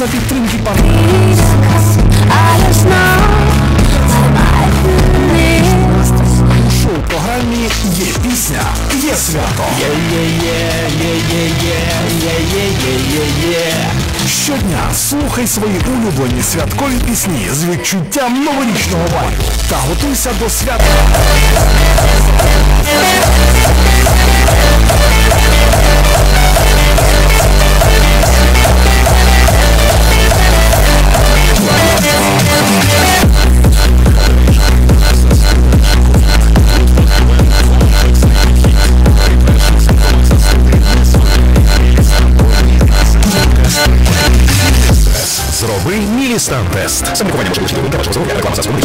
За підтримки Шоу програмі є пісня, є свято. Є-є-є, є-є-є, є-є-є, є-є. Щодня слухай свої улюблені святкові пісні з відчуттям новорічного вайбу та готуйся до свята. Зроби Мілістан Тест. Самокування може бути та вашого здоров'я. Реклама засобу.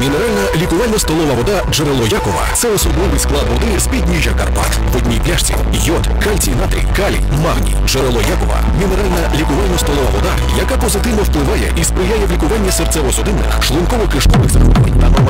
Мінеральна лікувально-столова вода джерело Якова це особливий склад води з підніжжя Карпат. В одній пляшці йод, кальцій натрій, калій, магній, джерело Якова, мінеральна лікувально-столова вода, яка позитивно впливає і сприяє в лікуванні серцево-судинних, шлунково-кишкових захворювань та